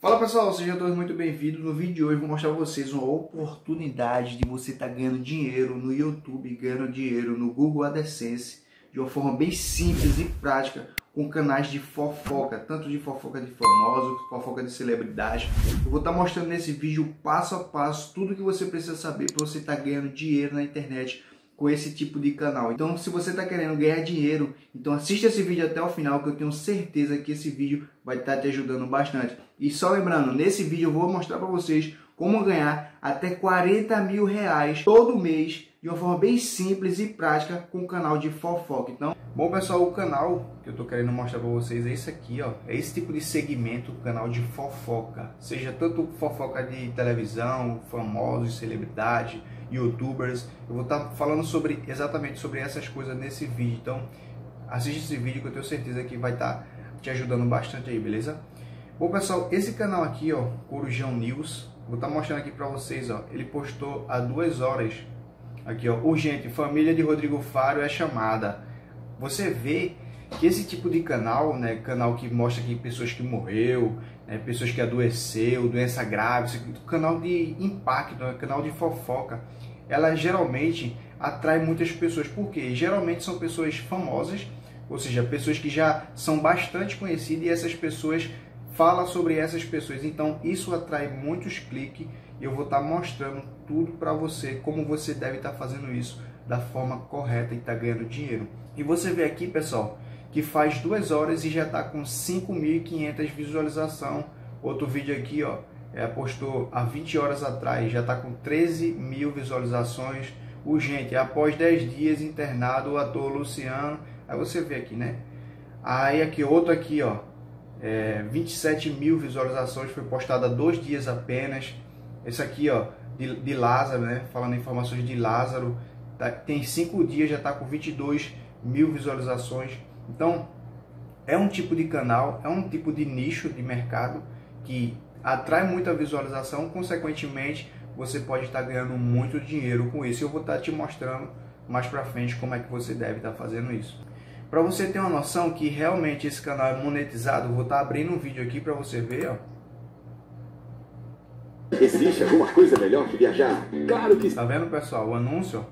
Fala pessoal, sejam todos muito bem-vindos. No vídeo de hoje vou mostrar para vocês uma oportunidade de você estar tá ganhando dinheiro no YouTube, ganhando dinheiro no Google AdSense de uma forma bem simples e prática com canais de fofoca, tanto de fofoca de famosos, fofoca de celebridade. Eu vou estar tá mostrando nesse vídeo passo a passo tudo que você precisa saber para você estar tá ganhando dinheiro na internet com esse tipo de canal. Então, se você está querendo ganhar dinheiro, então assista esse vídeo até o final, que eu tenho certeza que esse vídeo vai estar tá te ajudando bastante. E só lembrando, nesse vídeo eu vou mostrar para vocês como ganhar até 40 mil reais todo mês de uma forma bem simples e prática com o canal de fofoca. Então, bom pessoal, o canal que eu tô querendo mostrar para vocês é esse aqui, ó. É esse tipo de segmento, canal de fofoca. Seja tanto fofoca de televisão, famosos, celebridade, youtubers. Eu vou estar tá falando sobre exatamente sobre essas coisas nesse vídeo. Então, assiste esse vídeo que eu tenho certeza que vai estar tá te ajudando bastante aí, beleza? Bom, pessoal, esse canal aqui, ó, Corujão News, vou estar tá mostrando aqui para vocês, ó. Ele postou há duas horas. Aqui, ó, urgente, família de Rodrigo Faro é chamada. Você vê que esse tipo de canal, né, canal que mostra aqui pessoas que morreu, né, pessoas que adoeceu, doença grave, canal de impacto, né, canal de fofoca, ela geralmente atrai muitas pessoas, porque geralmente são pessoas famosas, ou seja, pessoas que já são bastante conhecidas e essas pessoas fala sobre essas pessoas. Então isso atrai muitos cliques e eu vou estar tá mostrando tudo para você como você deve estar tá fazendo isso da forma correta e estar tá ganhando dinheiro. E você vê aqui, pessoal, que faz duas horas e já está com 5.500 visualização. Outro vídeo aqui, ó, é, postou há 20 horas atrás, já está com 13 mil visualizações. Urgente, após 10 dias internado, o ator Luciano. Aí você vê aqui, né? Aí aqui, outro aqui, ó, é, 27 mil visualizações, foi postado há dois dias apenas. Esse aqui, ó, de, de Lázaro, né? Falando informações de Lázaro, tá, tem cinco dias, já está com 22 mil visualizações. Então, é um tipo de canal, é um tipo de nicho de mercado que atrai muita visualização, consequentemente, você pode estar ganhando muito dinheiro com isso. Eu vou estar te mostrando mais para frente como é que você deve estar fazendo isso. Para você ter uma noção que realmente esse canal é monetizado, vou estar tá abrindo um vídeo aqui para você ver, ó. Existe alguma coisa melhor que viajar? Claro que Tá vendo, pessoal? O anúncio,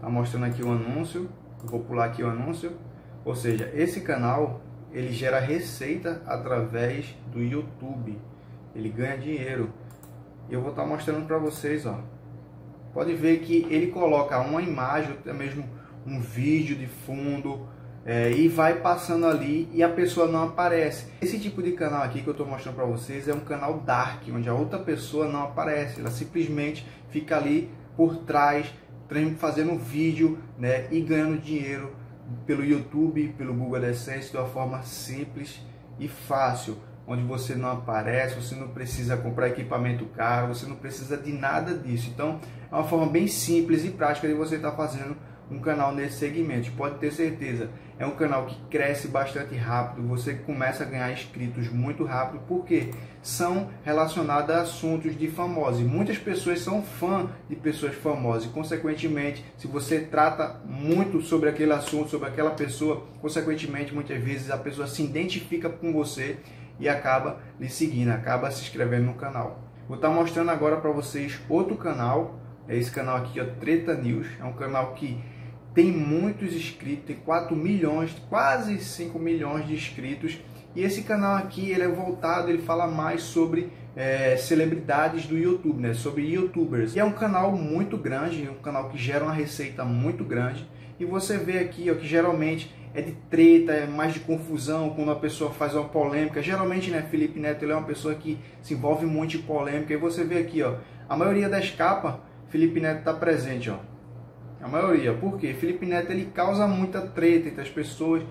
tá mostrando aqui o anúncio. Eu vou pular aqui o anúncio. Ou seja, esse canal, ele gera receita através do YouTube. Ele ganha dinheiro. E eu vou estar tá mostrando para vocês, ó. Pode ver que ele coloca uma imagem, até mesmo um vídeo de fundo, é, e vai passando ali e a pessoa não aparece. Esse tipo de canal aqui que eu estou mostrando para vocês é um canal dark, onde a outra pessoa não aparece, ela simplesmente fica ali por trás, fazendo vídeo né, e ganhando dinheiro pelo YouTube, pelo Google AdSense de uma forma simples e fácil, onde você não aparece, você não precisa comprar equipamento caro, você não precisa de nada disso. Então, é uma forma bem simples e prática de você estar tá fazendo um canal nesse segmento. Pode ter certeza, é um canal que cresce bastante rápido, você começa a ganhar inscritos muito rápido, porque são relacionados a assuntos de famosos. E muitas pessoas são fã de pessoas famosas, e consequentemente, se você trata muito sobre aquele assunto, sobre aquela pessoa, consequentemente, muitas vezes a pessoa se identifica com você e acaba lhe seguindo, acaba se inscrevendo no canal. Vou estar mostrando agora para vocês outro canal, é esse canal aqui, ó, Treta News, é um canal que tem muitos inscritos, tem 4 milhões, quase 5 milhões de inscritos. E esse canal aqui ele é voltado, ele fala mais sobre é, celebridades do YouTube, né? sobre youtubers. E é um canal muito grande, um canal que gera uma receita muito grande. E você vê aqui ó, que geralmente é de treta, é mais de confusão quando a pessoa faz uma polêmica. Geralmente, né, Felipe Neto ele é uma pessoa que se envolve muito em polêmica. E você vê aqui, ó, a maioria das capas, Felipe Neto está presente, ó. A maioria. Por quê? Felipe Neto ele causa muita treta entre as pessoas.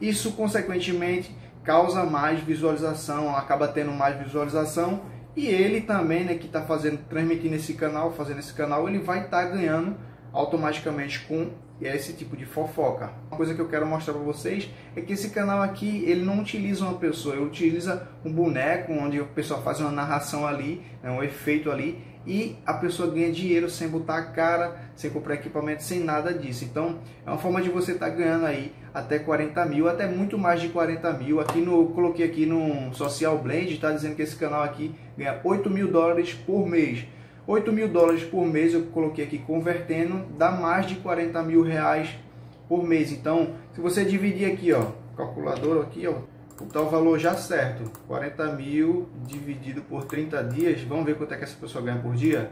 Isso, consequentemente, causa mais visualização, acaba tendo mais visualização. E ele também, né, que está fazendo, transmitindo esse canal, fazendo esse canal, ele vai estar tá ganhando automaticamente com esse tipo de fofoca. Uma coisa que eu quero mostrar para vocês é que esse canal aqui, ele não utiliza uma pessoa, ele utiliza um boneco onde o pessoal faz uma narração ali, né, um efeito ali, e a pessoa ganha dinheiro sem botar a cara, sem comprar equipamento, sem nada disso. Então é uma forma de você estar tá ganhando aí até 40 mil, até muito mais de 40 mil. Aqui no, coloquei aqui no Social Blend, está dizendo que esse canal aqui ganha 8 mil dólares por mês. 8 mil dólares por mês eu coloquei aqui convertendo, dá mais de 40 mil reais por mês. Então, se você dividir aqui, ó, calculador aqui, ó, botar o valor já certo, 40 mil dividido por 30 dias, vamos ver quanto é que essa pessoa ganha por dia?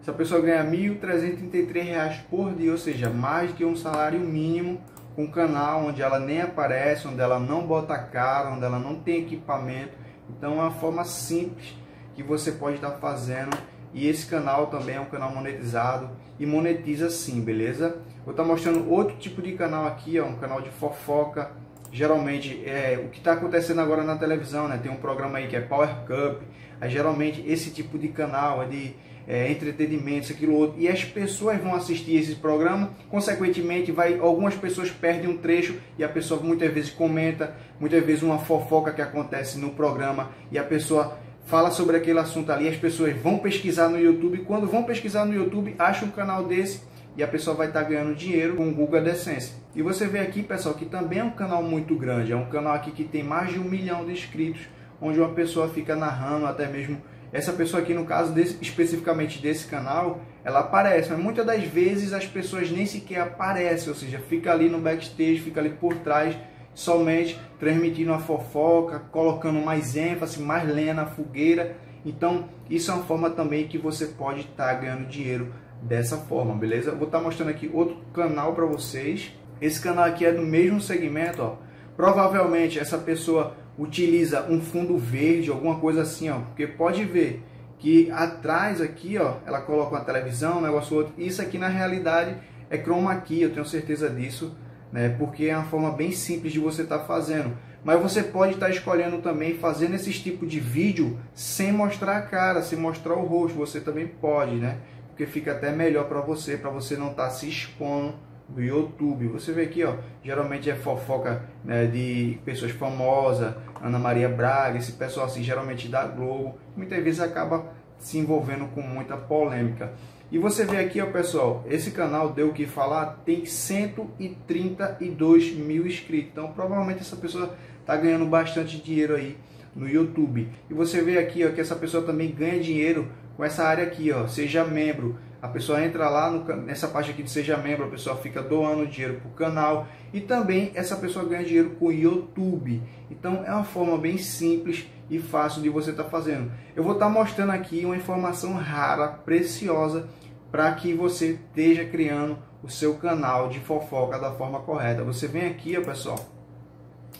Essa pessoa ganha R$ 1.333 por dia, ou seja, mais que um salário mínimo com um canal onde ela nem aparece, onde ela não bota cara, onde ela não tem equipamento. Então é uma forma simples que você pode estar fazendo e esse canal também é um canal monetizado e monetiza sim, beleza? Vou estar mostrando outro tipo de canal aqui, ó, um canal de fofoca. Geralmente é o que está acontecendo agora na televisão, né? Tem um programa aí que é Power Cup. Aí, geralmente esse tipo de canal é de é, entretenimento, isso, aquilo outro. E as pessoas vão assistir esse programa, consequentemente, vai, algumas pessoas perdem um trecho e a pessoa muitas vezes comenta, muitas vezes uma fofoca que acontece no programa e a pessoa fala sobre aquele assunto ali, as pessoas vão pesquisar no YouTube, quando vão pesquisar no YouTube, acham um canal desse e a pessoa vai estar ganhando dinheiro com o Google AdSense. E você vê aqui, pessoal, que também é um canal muito grande, é um canal aqui que tem mais de um milhão de inscritos, onde uma pessoa fica narrando, até mesmo essa pessoa aqui, no caso desse, especificamente desse canal, ela aparece, mas muitas das vezes as pessoas nem sequer aparecem, ou seja, fica ali no backstage, fica ali por trás, somente transmitindo a fofoca, colocando mais ênfase, mais lenha na fogueira. Então, isso é uma forma também que você pode estar tá ganhando dinheiro dessa forma, beleza? Vou estar tá mostrando aqui outro canal para vocês. Esse canal aqui é do mesmo segmento, ó. Provavelmente essa pessoa utiliza um fundo verde, alguma coisa assim, ó, porque pode ver que atrás aqui, ó, ela coloca uma televisão, um negócio outro. Isso aqui na realidade é chroma key, eu tenho certeza disso né? Porque é uma forma bem simples de você estar tá fazendo. Mas você pode estar tá escolhendo também fazendo esses tipos de vídeo sem mostrar a cara, sem mostrar o rosto. Você também pode, né? Porque fica até melhor para você, para você não estar tá se expondo no YouTube. Você vê aqui, ó, geralmente é fofoca né, de pessoas famosas, Ana Maria Braga, esse pessoal assim, geralmente da Globo. Muitas vezes acaba se envolvendo com muita polêmica. E você vê aqui, ó, pessoal, esse canal deu o que falar, tem 132 mil inscritos. Então, provavelmente essa pessoa está ganhando bastante dinheiro aí no YouTube. E você vê aqui, ó, que essa pessoa também ganha dinheiro com essa área aqui, ó, seja membro. A pessoa entra lá no, nessa parte aqui de seja membro, a pessoa fica doando dinheiro para o canal e também essa pessoa ganha dinheiro com o YouTube. Então é uma forma bem simples e fácil de você estar tá fazendo. Eu vou estar tá mostrando aqui uma informação rara, preciosa para que você esteja criando o seu canal de fofoca da forma correta. Você vem aqui, ó, pessoal,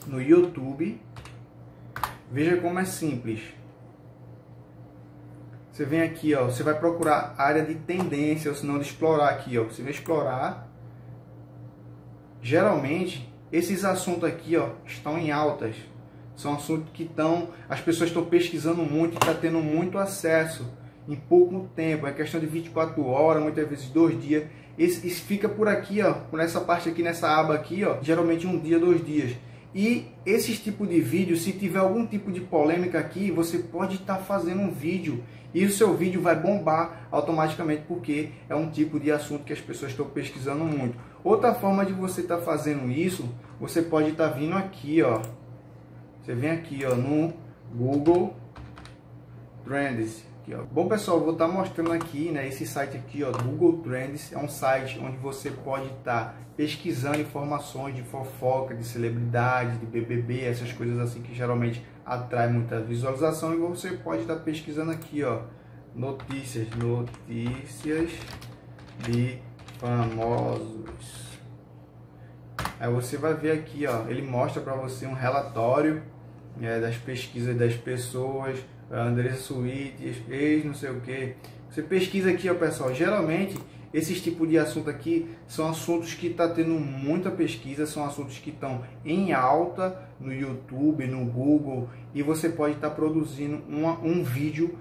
no YouTube. Veja como é simples. Você vem aqui, ó, você vai procurar área de tendência, ou se não de explorar aqui, ó. Você vai explorar. Geralmente, esses assuntos aqui, ó, estão em altas. São assuntos que estão, as pessoas estão pesquisando muito está tendo muito acesso em pouco tempo, é questão de 24 horas, muitas vezes dois dias. Esse fica por aqui, ó, por essa parte aqui, nessa aba aqui, ó, geralmente um dia, dois dias. E esses tipo de vídeo, se tiver algum tipo de polêmica aqui, você pode estar tá fazendo um vídeo e o seu vídeo vai bombar automaticamente porque é um tipo de assunto que as pessoas estão pesquisando muito. Outra forma de você estar tá fazendo isso, você pode estar tá vindo aqui, ó. Você vem aqui, ó, no Google Trends. Aqui. Bom pessoal, vou estar tá mostrando aqui, né, esse site aqui, ó, Google Trends, é um site onde você pode estar tá pesquisando informações de fofoca, de celebridade, de BBB, essas coisas assim que geralmente atrai muita visualização e você pode estar tá pesquisando aqui, ó, notícias, notícias de famosos. Aí você vai ver aqui, ó, ele mostra para você um relatório é, das pesquisas das pessoas, Andressa Suíte, ex não sei o que. Você pesquisa aqui, ó, pessoal. Geralmente, esses tipos de assunto aqui são assuntos que está tendo muita pesquisa, são assuntos que estão em alta no YouTube, no Google, e você pode estar tá produzindo uma, um vídeo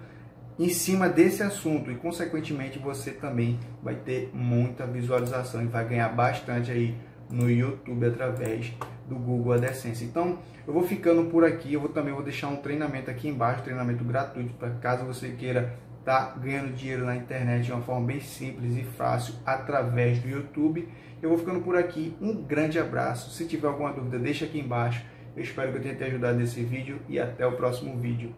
em cima desse assunto e consequentemente você também vai ter muita visualização e vai ganhar bastante aí no YouTube através do Google AdSense. Então, eu vou ficando por aqui, eu vou, também vou deixar um treinamento aqui embaixo, treinamento gratuito, para caso você queira tá ganhando dinheiro na internet de uma forma bem simples e fácil através do YouTube. Eu vou ficando por aqui. Um grande abraço. Se tiver alguma dúvida, deixa aqui embaixo. Eu espero que eu tenha te ajudado nesse vídeo e até o próximo vídeo.